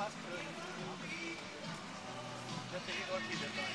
पास जब चाहिए और चीज़ देता